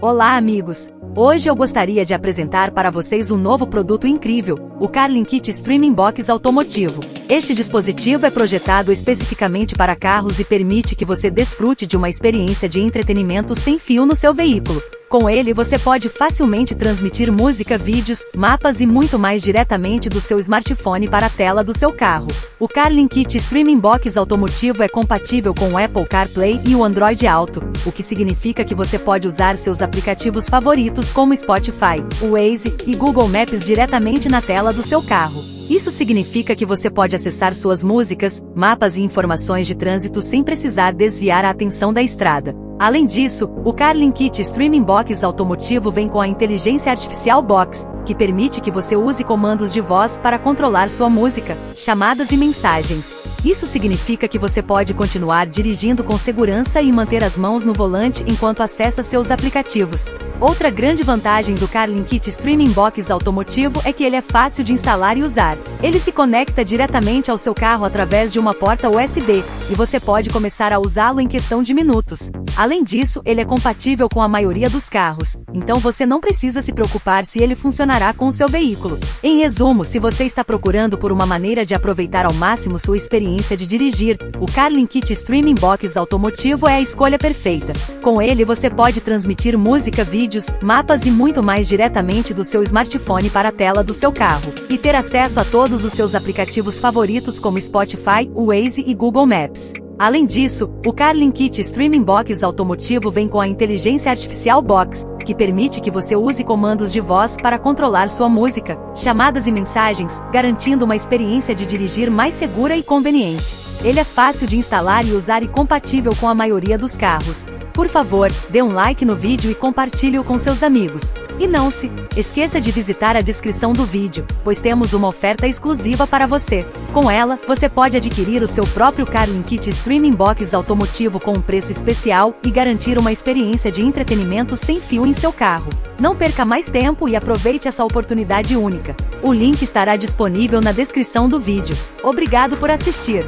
Olá, amigos! Hoje eu gostaria de apresentar para vocês um novo produto incrível, o Carlin Kit Streaming Box Automotivo. Este dispositivo é projetado especificamente para carros e permite que você desfrute de uma experiência de entretenimento sem fio no seu veículo. Com ele você pode facilmente transmitir música, vídeos, mapas e muito mais diretamente do seu smartphone para a tela do seu carro. O Carlin Kit Streaming Box automotivo é compatível com o Apple CarPlay e o Android Auto, o que significa que você pode usar seus aplicativos favoritos como Spotify, Waze e Google Maps diretamente na tela do seu carro. Isso significa que você pode acessar suas músicas, mapas e informações de trânsito sem precisar desviar a atenção da estrada. Além disso, o Carlin Kit Streaming Box automotivo vem com a inteligência artificial Box, que permite que você use comandos de voz para controlar sua música, chamadas e mensagens. Isso significa que você pode continuar dirigindo com segurança e manter as mãos no volante enquanto acessa seus aplicativos. Outra grande vantagem do Carlin Kit Streaming Box automotivo é que ele é fácil de instalar e usar. Ele se conecta diretamente ao seu carro através de uma porta USB, e você pode começar a usá-lo em questão de minutos. Além disso, ele é compatível com a maioria dos carros, então você não precisa se preocupar se ele funcionará com o seu veículo. Em resumo, se você está procurando por uma maneira de aproveitar ao máximo sua experiência experiência de dirigir, o Carlin Kit Streaming Box automotivo é a escolha perfeita. Com ele você pode transmitir música, vídeos, mapas e muito mais diretamente do seu smartphone para a tela do seu carro, e ter acesso a todos os seus aplicativos favoritos como Spotify, Waze e Google Maps. Além disso, o Carlin Kit Streaming Box automotivo vem com a inteligência artificial Box, que permite que você use comandos de voz para controlar sua música, chamadas e mensagens, garantindo uma experiência de dirigir mais segura e conveniente. Ele é fácil de instalar e usar e compatível com a maioria dos carros. Por favor, dê um like no vídeo e compartilhe-o com seus amigos. E não se esqueça de visitar a descrição do vídeo, pois temos uma oferta exclusiva para você. Com ela, você pode adquirir o seu próprio Carlin Kit Streaming Box automotivo com um preço especial e garantir uma experiência de entretenimento sem fio em seu carro. Não perca mais tempo e aproveite essa oportunidade única. O link estará disponível na descrição do vídeo. Obrigado por assistir.